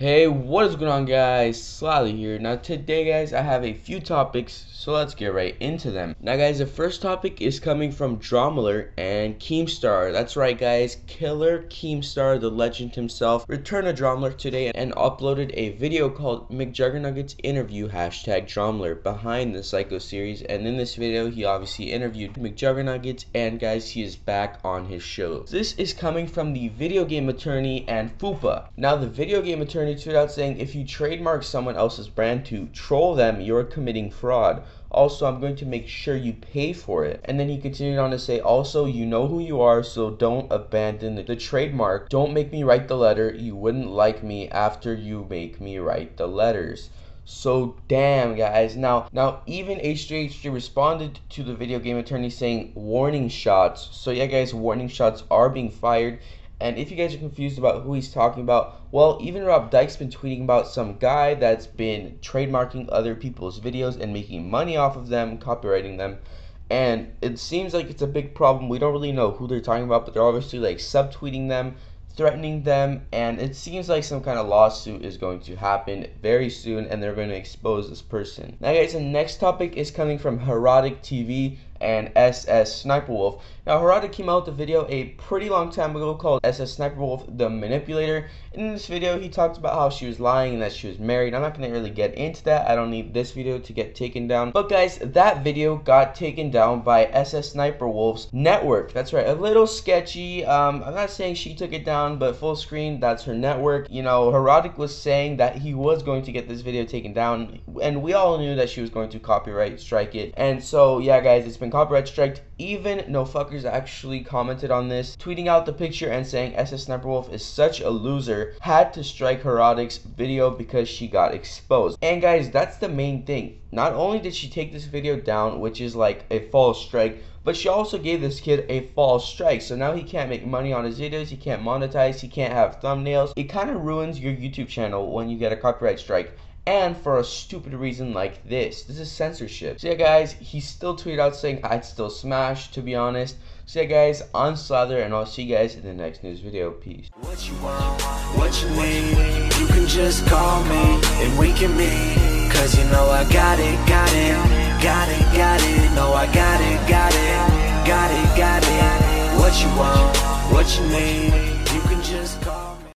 Hey, what is going on guys? Slyly here. Now today guys, I have a few topics, so let's get right into them. Now guys, the first topic is coming from DramaAlert and Keemstar. That's right guys, Killer Keemstar, the legend himself, returned to DramaAlert today and uploaded a video called McJuggernuggets interview hashtag DramaAlert behind the Psycho series. And in this video, he obviously interviewed McJuggernuggets and guys, he is back on his show. This is coming from the video game attorney and Fupa. Now the video game attorney tweeted out saying if you trademark someone else's brand to troll them, you're committing fraud. Also, I'm going to make sure you pay for it. And then he continued on to say, also, you know who you are, so don't abandon the, the, trademark. Don't make me write the letter. You wouldn't like me after you make me write the letters. So damn guys. Now now even H3H3 responded to the video game attorney saying warning shots. So yeah guys, warning shots are being fired and if you guys are confused about who he's talking about, well, even Rob Dyke's been tweeting about some guy that's been trademarking other people's videos and making money off of them, copywriting them. And it seems like it's a big problem. We don't really know who they're talking about, but they're obviously like subtweeting them, threatening them, and it seems like some kind of lawsuit is going to happen very soon, and they're going to expose this person. Now, guys, the next topic is coming from Herotic TV and SS Sniper Wolf. Now, Harada came out with a video a pretty long time ago called SS Sniper Wolf The Manipulator. In this video, he talked about how she was lying and that she was married. I'm not going to really get into that. I don't need this video to get taken down. But guys, that video got taken down by SS Sniper Wolf's network. That's right, a little sketchy. Um, I'm not saying she took it down, but full screen, that's her network. You know, Herotic was saying that he was going to get this video taken down, and we all knew that she was going to copyright strike it. And so, yeah, guys, it's been copyright strike. Even no fuckers actually commented on this, tweeting out the picture and saying SS Sniper Wolf is such a loser, had to strike Herotic's video because she got exposed. And guys, that's the main thing. Not only did she take this video down, which is like a false strike, but she also gave this kid a false strike. So now he can't make money on his videos, he can't monetize, he can't have thumbnails. It kind of ruins your YouTube channel when you get a copyright strike and for a stupid reason like this. This is censorship. So yeah, guys, he still tweeted out saying I'd still smash, to be honest. So yeah, guys, I'm Slather, and I'll see you guys in the next news video. Peace. What you want, what you need, you can just call me and we can meet. Cause you know I got it, got it, got it, got it. No, I got it, got it, got it, got it. What you want, what you need, you can just call